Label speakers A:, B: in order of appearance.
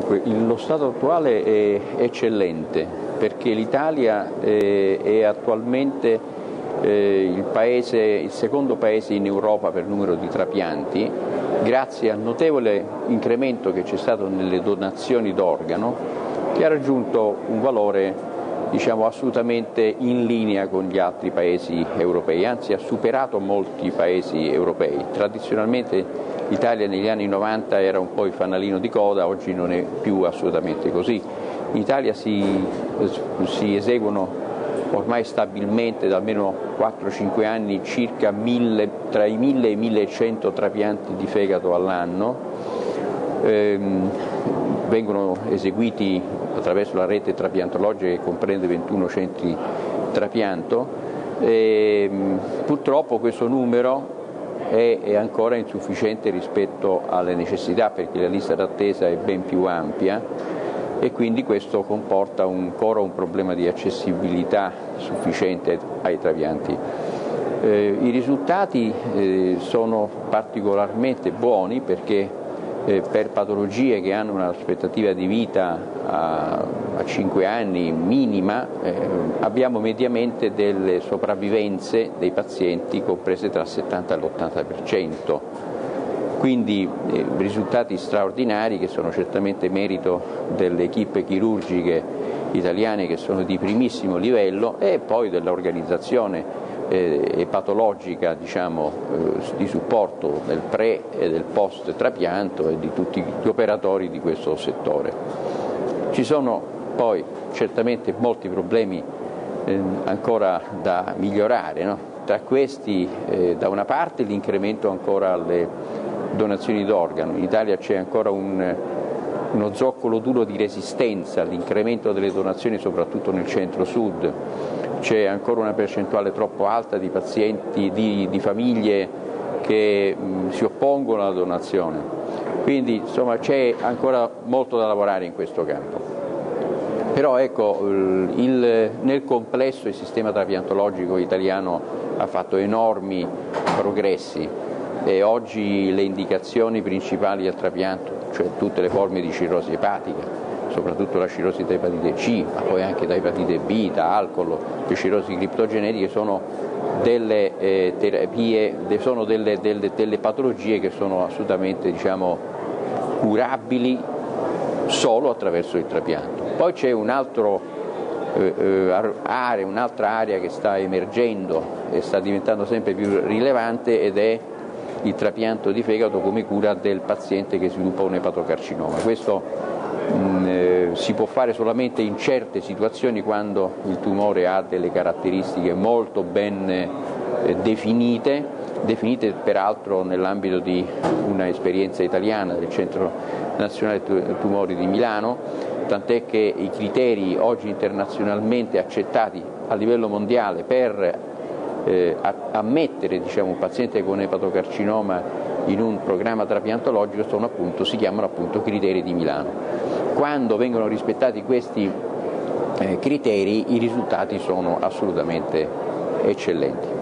A: Dunque, lo stato attuale è eccellente perché l'Italia eh, è attualmente eh, il, paese, il secondo paese in Europa per numero di trapianti, grazie al notevole incremento che c'è stato nelle donazioni d'organo, che ha raggiunto un valore diciamo, assolutamente in linea con gli altri paesi europei, anzi ha superato molti paesi europei. Tradizionalmente l'Italia negli anni 90 era un po' il fanalino di coda, oggi non è più assolutamente così. In Italia si, si eseguono ormai stabilmente da almeno 4-5 anni circa 1000, tra i 1000 e i 1100 trapianti di fegato all'anno. Ehm, vengono eseguiti attraverso la rete trapiantologica che comprende 21 centri trapianto. E, purtroppo questo numero è, è ancora insufficiente rispetto alle necessità perché la lista d'attesa è ben più ampia e quindi questo comporta ancora un problema di accessibilità sufficiente ai trapianti. Eh, I risultati eh, sono particolarmente buoni perché per patologie che hanno un'aspettativa di vita a, a 5 anni minima eh, abbiamo mediamente delle sopravvivenze dei pazienti comprese tra il 70 e l'80%. Quindi eh, risultati straordinari che sono certamente merito delle equipe chirurgiche italiane che sono di primissimo livello e poi dell'organizzazione eh, patologica diciamo, eh, di supporto del pre e del post trapianto e di tutti gli operatori di questo settore. Ci sono poi certamente molti problemi eh, ancora da migliorare, no? tra questi eh, da una parte l'incremento ancora alle donazioni d'organo, in Italia c'è ancora un, uno zoccolo duro di resistenza all'incremento delle donazioni soprattutto nel centro-sud, c'è ancora una percentuale troppo alta di pazienti, di, di famiglie che mh, si oppongono alla donazione. Quindi insomma c'è ancora molto da lavorare in questo campo. Però ecco, il, nel complesso il sistema trapiantologico italiano ha fatto enormi progressi e oggi le indicazioni principali al trapianto, cioè tutte le forme di cirrosi epatica, soprattutto la cirrosi da epatite C, ma poi anche da epatite B, da alcol, le cirrosi criptogenetiche sono delle eh, terapie, sono delle, delle, delle, patologie che sono assolutamente diciamo, curabili solo attraverso il trapianto. Poi c'è un altro, eh, eh un'altra area che sta emergendo e sta diventando sempre più rilevante ed è il trapianto di fegato come cura del paziente che sviluppa un epatocarcinoma. Questo mh, eh, si può fare solamente in certe situazioni quando il tumore ha delle caratteristiche molto ben eh, definite, definite peraltro nell'ambito di una esperienza italiana del Centro Nazionale Tumori di Milano, tant'è che i criteri oggi internazionalmente accettati a livello mondiale per eh, ammettere diciamo, un paziente con epatocarcinoma in un programma trapiantologico sono, appunto, si chiamano appunto criteri di Milano. Quando vengono rispettati questi eh, criteri i risultati sono assolutamente eccellenti.